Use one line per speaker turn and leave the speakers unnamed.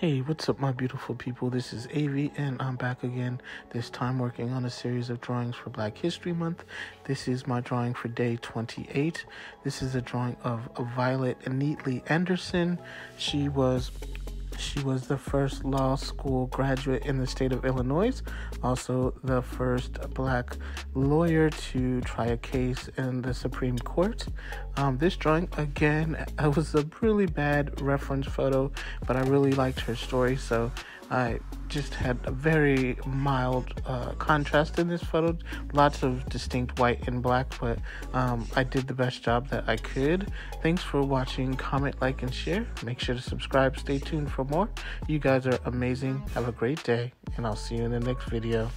Hey, what's up, my beautiful people? This is Avi, and I'm back again, this time working on a series of drawings for Black History Month. This is my drawing for day 28. This is a drawing of Violette Neatley Anderson. She was she was the first law school graduate in the state of Illinois, also the first black lawyer to try a case in the Supreme Court. Um, this drawing, again, was a really bad reference photo, but I really liked her story, so I just had a very mild uh, contrast in this photo. Lots of distinct white and black, but um, I did the best job that I could. Thanks for watching. Comment, like, and share. Make sure to subscribe. Stay tuned for more. You guys are amazing. Have a great day, and I'll see you in the next video.